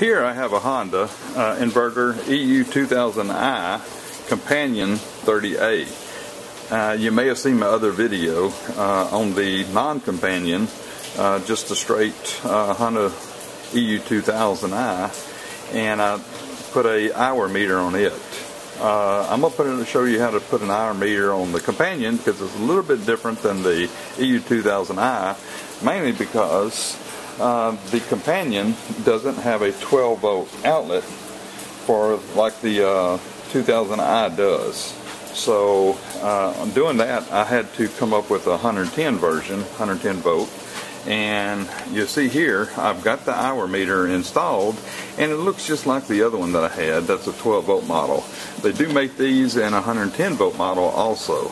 Here I have a Honda uh, inverter EU2000i Companion 30A. Uh, you may have seen my other video uh, on the non-companion, uh, just a straight uh, Honda EU2000i, and I put a hour meter on it. Uh, I'm going to to show you how to put an hour meter on the companion because it's a little bit different than the EU2000i, mainly because uh, the companion doesn't have a 12 volt outlet for like the 2000i does. So uh, doing that, I had to come up with a 110 version, 110 volt. And you see here, I've got the hour meter installed, and it looks just like the other one that I had. That's a 12 volt model. They do make these in a 110 volt model also.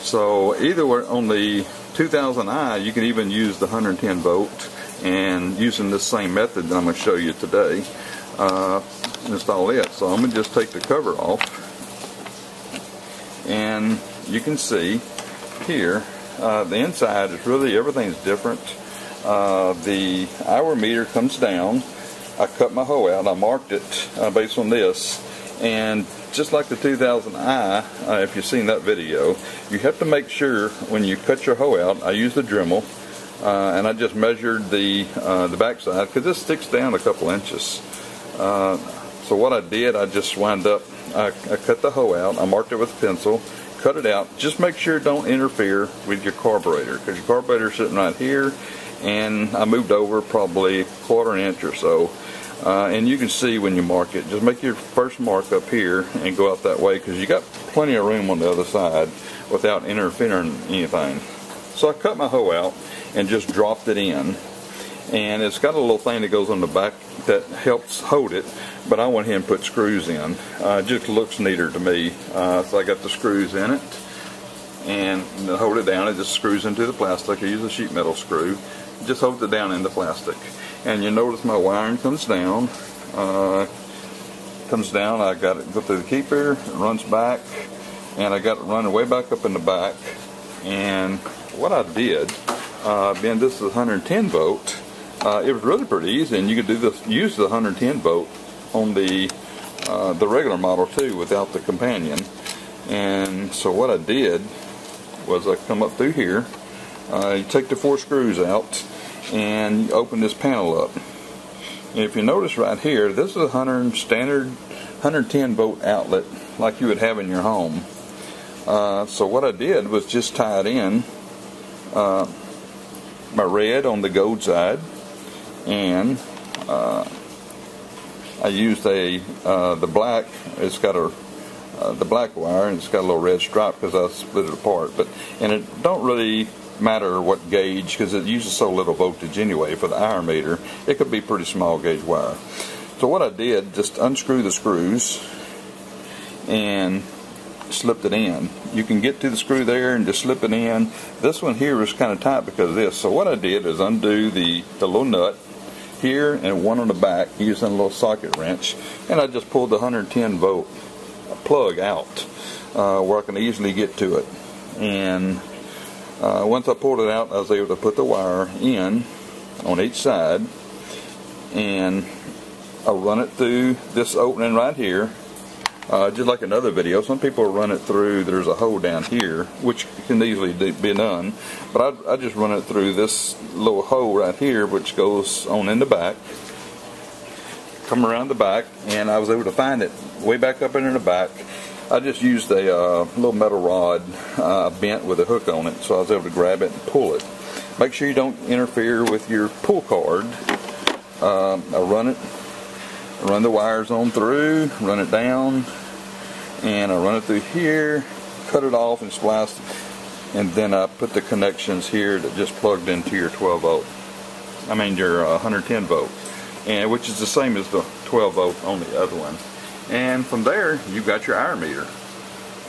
So either on the 2000i, you can even use the 110 volt, and using the same method that I'm going to show you today, uh, install it. So I'm going to just take the cover off. And you can see here uh, the inside is really everything's different. Uh, the hour meter comes down. I cut my hoe out. I marked it uh, based on this. And just like the 2000i uh, if you've seen that video you have to make sure when you cut your hoe out I use the Dremel uh, and I just measured the uh, the backside because this sticks down a couple inches so what I did I just wind up I, I cut the hoe out. I marked it with a pencil, cut it out. Just make sure it don't interfere with your carburetor because your carburetor is sitting right here and I moved over probably quarter an inch or so. Uh, and you can see when you mark it, just make your first mark up here and go out that way because you got plenty of room on the other side without interfering anything. So I cut my hoe out and just dropped it in. And it's got a little thing that goes on the back that helps hold it but I went ahead and put screws in. Uh, it just looks neater to me. Uh, so I got the screws in it and hold it down it just screws into the plastic. I use a sheet metal screw. Just holds it down in the plastic. And you notice my wiring comes down. Uh, comes down. I got it go through the keeper it runs back. And I got it running way back up in the back. And what I did uh, being this is 110 volt uh, it was really pretty easy, and you could do this, use the 110 volt on the uh, the regular model too, without the companion. And so what I did was I come up through here, uh, you take the four screws out, and you open this panel up. And if you notice right here, this is a 100 standard 110 volt outlet like you would have in your home. Uh, so what I did was just tie it in uh, my red on the gold side and uh, I used a uh, the black. It's got a uh, the black wire and it's got a little red stripe because I split it apart. But and it don't really matter what gauge because it uses so little voltage anyway for the hour meter. It could be pretty small gauge wire. So what I did, just unscrew the screws and slipped it in. You can get to the screw there and just slip it in. This one here is kind of tight because of this. So what I did is undo the, the little nut here and one on the back using a little socket wrench and I just pulled the 110 volt plug out uh, where I can easily get to it and uh, once I pulled it out I was able to put the wire in on each side and I'll run it through this opening right here uh, just like another video, some people run it through, there's a hole down here, which can easily be done, but I, I just run it through this little hole right here, which goes on in the back, come around the back, and I was able to find it way back up in the back. I just used a uh, little metal rod uh, bent with a hook on it, so I was able to grab it and pull it. Make sure you don't interfere with your pull cord. Uh, I run it run the wires on through, run it down, and I run it through here, cut it off and splice, and then I put the connections here that just plugged into your 12 volt. I mean your uh, 110 volt, and which is the same as the 12 volt on the other one. And from there, you've got your hour meter,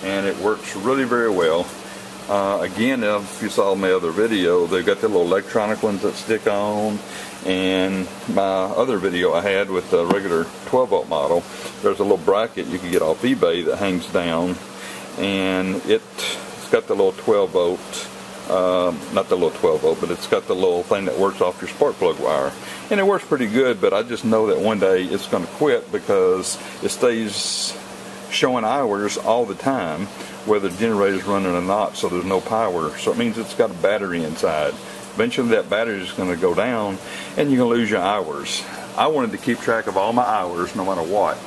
and it works really very well. Uh, again, if you saw my other video, they've got the little electronic ones that stick on, and my other video I had with the regular 12 volt model, there's a little bracket you can get off eBay that hangs down, and it's got the little 12 volt Um, not the little 12 volt, but it's got the little thing that works off your spark plug wire. And it works pretty good, but I just know that one day it's going to quit because it stays showing hours all the time, whether the generator's running or not, so there's no power. So it means it's got a battery inside. Eventually that battery is going to go down and you're going to lose your hours. I wanted to keep track of all my hours no matter what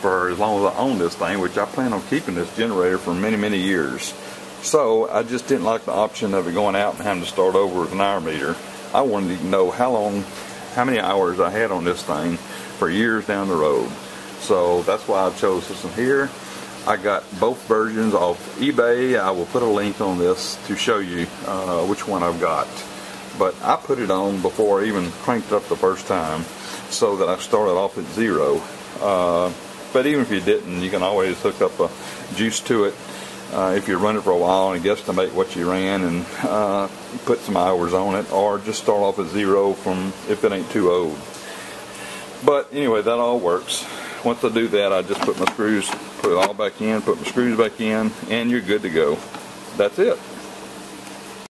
for as long as I own this thing, which I plan on keeping this generator for many, many years. So I just didn't like the option of it going out and having to start over with an hour meter. I wanted to know how long, how many hours I had on this thing for years down the road. So that's why I chose this one here. I got both versions off eBay. I will put a link on this to show you uh, which one I've got. But I put it on before I even cranked up the first time so that I started off at zero. Uh, but even if you didn't, you can always hook up a juice to it uh, if you run it for a while and guesstimate what you ran and uh, put some hours on it, or just start off at zero from if it ain't too old. But anyway, that all works. Once I do that, I just put my screws, put it all back in, put my screws back in, and you're good to go. That's it.